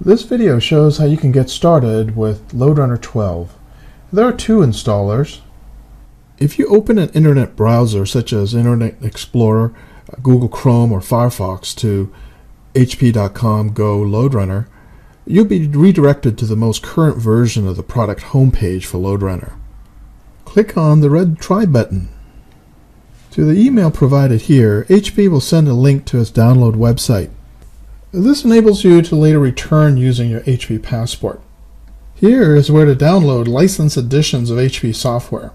This video shows how you can get started with LoadRunner 12. There are two installers. If you open an internet browser such as Internet Explorer, Google Chrome, or Firefox to hp.com go LoadRunner, you'll be redirected to the most current version of the product homepage for LoadRunner. Click on the red try button. To the email provided here, HP will send a link to its download website. This enables you to later return using your HP Passport. Here is where to download licensed editions of HP software,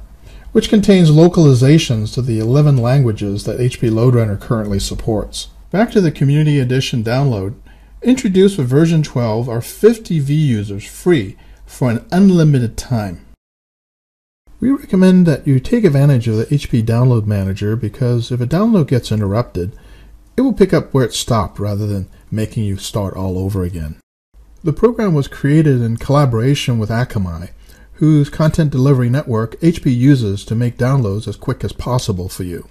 which contains localizations to the 11 languages that HP LoadRunner currently supports. Back to the Community Edition download, introduced with version 12 are 50 V users free for an unlimited time. We recommend that you take advantage of the HP Download Manager because if a download gets interrupted, it will pick up where it stopped rather than making you start all over again. The program was created in collaboration with Akamai, whose content delivery network HP uses to make downloads as quick as possible for you.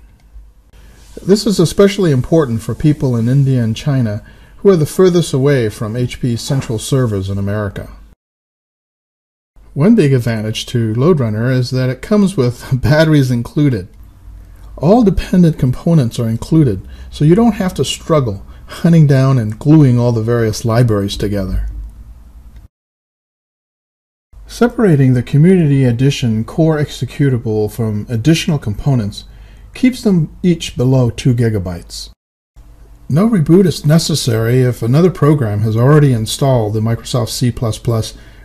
This is especially important for people in India and China who are the furthest away from HP's central servers in America. One big advantage to LoadRunner is that it comes with batteries included. All dependent components are included, so you don't have to struggle hunting down and gluing all the various libraries together. Separating the Community Edition core executable from additional components keeps them each below 2 gigabytes. No reboot is necessary if another program has already installed the Microsoft C++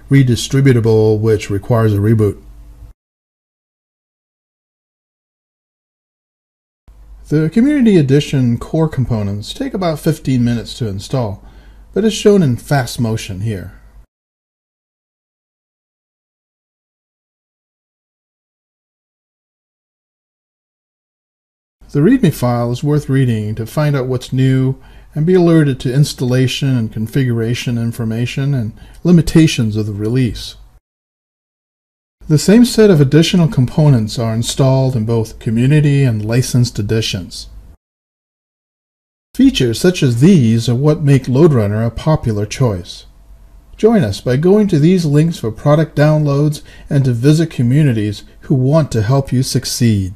redistributable which requires a reboot. The Community Edition core components take about 15 minutes to install, but is shown in fast motion here. The README file is worth reading to find out what's new and be alerted to installation and configuration information and limitations of the release. The same set of additional components are installed in both community and licensed editions. Features such as these are what make LoadRunner a popular choice. Join us by going to these links for product downloads and to visit communities who want to help you succeed.